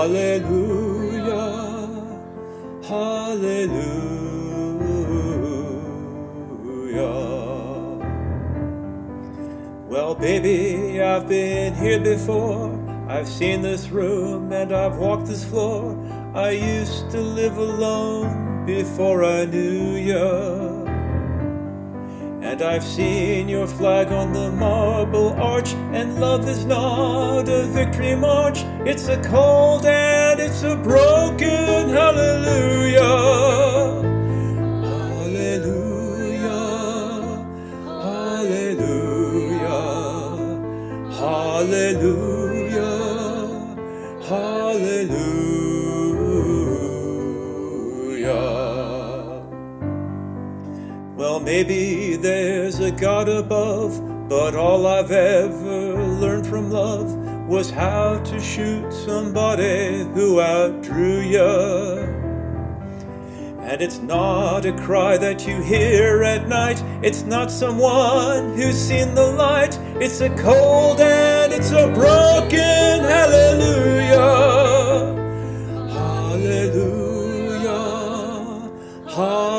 hallelujah, hallelujah. Well, baby, I've been here before. I've seen this room and I've walked this floor. I used to live alone before I knew ya. And I've seen your flag on the marble arch, and love is not a victory march. It's a cold and it's a broken hallelujah. Hallelujah. Hallelujah. Hallelujah. Hallelujah. Maybe there's a God above, but all I've ever learned from love was how to shoot somebody who outdrew ya. And it's not a cry that you hear at night. It's not someone who's seen the light. It's a cold and it's a broken